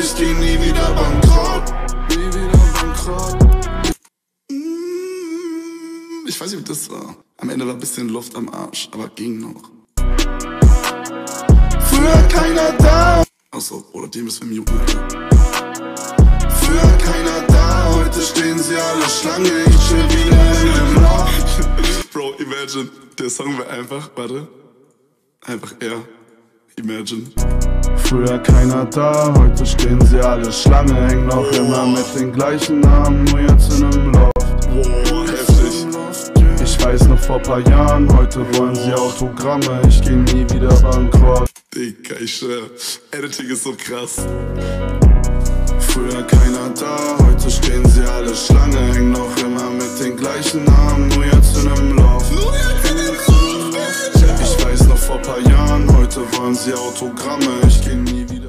Ich geh nie wieder bankrott. Nie wieder bankrott. Mm, Ich weiß nicht, wie das war. Am Ende war ein bisschen Luft am Arsch, aber ging noch. Früher keiner da. Achso, oder die müssen wir muten. Früher keiner da, heute stehen sie alle Schlange, ich chill wieder in dem Loft. Bro, imagine, der Song wäre einfach, warte, einfach er. Imagine. Früher keiner da, heute stehen sie alle Schlange, hängen noch immer mit den gleichen Namen, nur jetzt in einem Loft. Heftig. Ich weiß noch vor paar Jahren, heute wollen sie Autogramme, ich geh nie wieder bankrott. Digga, ich schwör, Editing ist so krass. Früher keiner da, heute stehen sie alle Schlange, hängen noch immer mit den gleichen Namen, nur vor paar Jahren, heute wollen sie Autogramme, ich geh nie wieder.